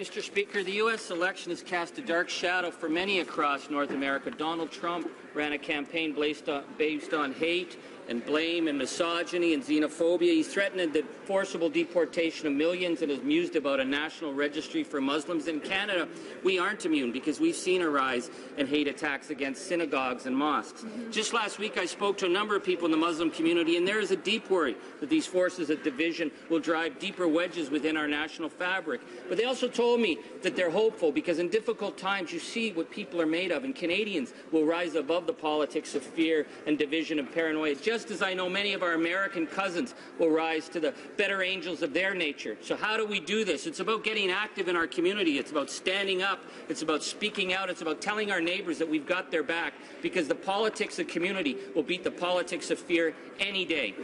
Mr. Speaker, the U.S. election has cast a dark shadow for many across North America. Donald Trump ran a campaign based on, based on hate and blame and misogyny and xenophobia. He's threatened the forcible deportation of millions and has mused about a national registry for Muslims. In Canada, we aren't immune because we've seen a rise in hate attacks against synagogues and mosques. Mm-hmm. Just last week, I spoke to a number of people in the Muslim community, and there is a deep worry that these forces of division will drive deeper wedges within our national fabric. But they also told me that they're hopeful because in difficult times, you see what people are made of, and Canadians will rise above the politics of fear and division and paranoia. Just just as I know many of our American cousins will rise to the better angels of their nature. So, how do we do this? It's about getting active in our community. It's about standing up. It's about speaking out. It's about telling our neighbors that we've got their back because the politics of community will beat the politics of fear any day.